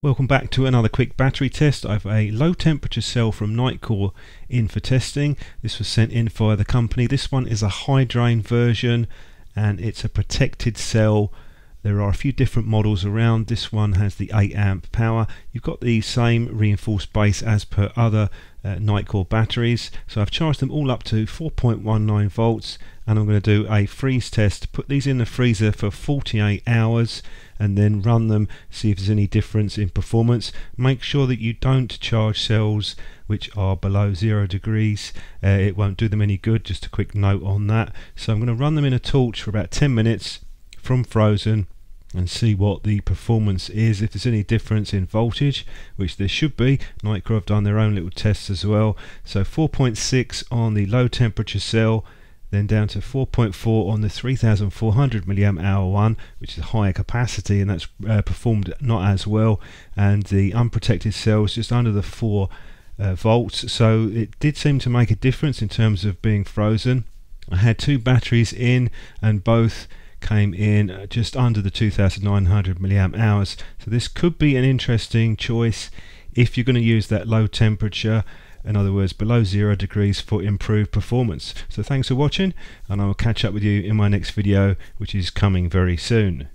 Welcome back to another quick battery test. I have a low temperature cell from Nitecore in for testing. This was sent in via the company. This one is a high drain version and it's a protected cell there are a few different models around. This one has the 8 amp power. You've got the same reinforced base as per other uh, Nitecore batteries. So I've charged them all up to 4.19 volts and I'm going to do a freeze test. Put these in the freezer for 48 hours and then run them, see if there's any difference in performance. Make sure that you don't charge cells which are below zero degrees. Uh, it won't do them any good, just a quick note on that. So I'm going to run them in a torch for about 10 minutes from Frozen and see what the performance is if there's any difference in voltage which there should be. Nitecore have done their own little tests as well. So 4.6 on the low temperature cell then down to 4.4 on the 3400 milliamp hour one which is higher capacity and that's uh, performed not as well. And the unprotected cells just under the 4 uh, volts. So it did seem to make a difference in terms of being frozen. I had two batteries in and both came in uh, just under the 2900 milliamp hours. So this could be an interesting choice if you're going to use that low temperature in other words below zero degrees for improved performance. So thanks for watching and I will catch up with you in my next video which is coming very soon